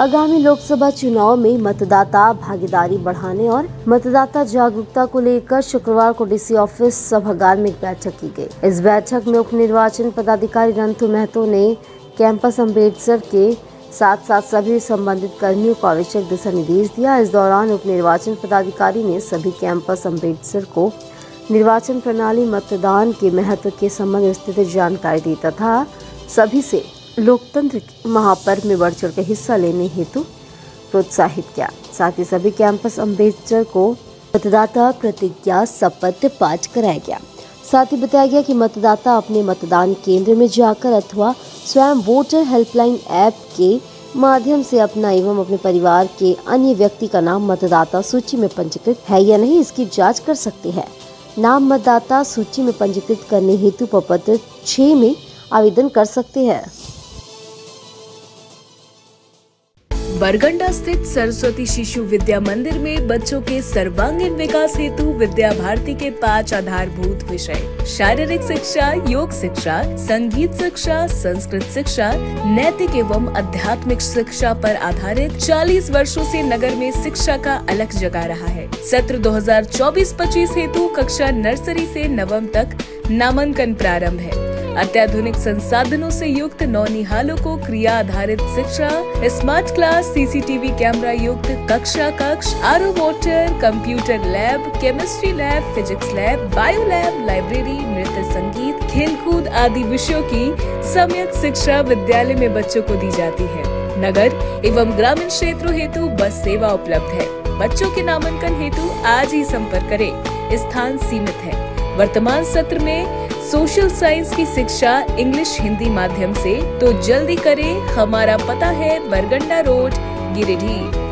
आगामी लोकसभा चुनाव में मतदाता भागीदारी बढ़ाने और मतदाता जागरूकता को लेकर शुक्रवार को डीसी ऑफ़िस सभागार में एक बैठक की गई। इस बैठक में उप निर्वाचन पदाधिकारी रंतु महतो ने कैंपस अंबेडकर के साथ साथ सभी संबंधित कर्मियों को आवश्यक दिशा निर्देश दिया। इस दौरान उप निर्वाचन पदाधिकारी ने सभी कैंपस अंबेडकर को निर्वाचन प्रणाली, मतदान के महत्व के संबंध विस्तृत जानकारी दी तथा सभी से लोकतंत्र महापर्व में बढ़ चढ़ हिस्सा लेने हेतु प्रोत्साहित किया। साथ ही सभी कैंपस अंबेडकर को मतदाता प्रतिज्ञा शपथ पाठ कराया गया। साथ ही बताया गया कि मतदाता अपने मतदान केंद्र में जाकर अथवा स्वयं वोटर हेल्पलाइन ऐप के माध्यम से अपना एवं अपने परिवार के अन्य व्यक्ति का नाम मतदाता सूची में पंजीकृत है या नहीं, इसकी जाँच कर सकते हैं। नाम मतदाता सूची में पंजीकृत करने हेतु प्रपत्र छह में आवेदन कर सकते हैं। बरगंडा स्थित सरस्वती शिशु विद्या मंदिर में बच्चों के सर्वांगीण विकास हेतु विद्या भारती के पाँच आधारभूत विषय। शारीरिक शिक्षा, योग शिक्षा, संगीत शिक्षा, संस्कृत शिक्षा, नैतिक एवं आध्यात्मिक शिक्षा पर आधारित 40 वर्षों से नगर में शिक्षा का अलग जगा रहा है। सत्र 2024-25 हेतु कक्षा नर्सरी से नवम तक नामांकन प्रारंभ है। अत्याधुनिक संसाधनों से युक्त नौनिहालों को क्रिया आधारित शिक्षा, स्मार्ट क्लास, सीसीटीवी कैमरा युक्त कक्षा कक्ष, R water, computer lab, chemistry lab, physics lab, bio lab, library, नृत्य संगीत, खेलकूद आदि विषयों की सम्यक शिक्षा विद्यालय में बच्चों को दी जाती है। नगर एवं ग्रामीण क्षेत्रों हेतु बस सेवा उपलब्ध है। बच्चों के नामांकन हेतु आज ही संपर्क करें। स्थान सीमित है। वर्तमान सत्र में सोशल साइंस की शिक्षा इंग्लिश हिंदी माध्यम से तो जल्दी करें। हमारा पता है बरगंडा रोड, गिरिडीह।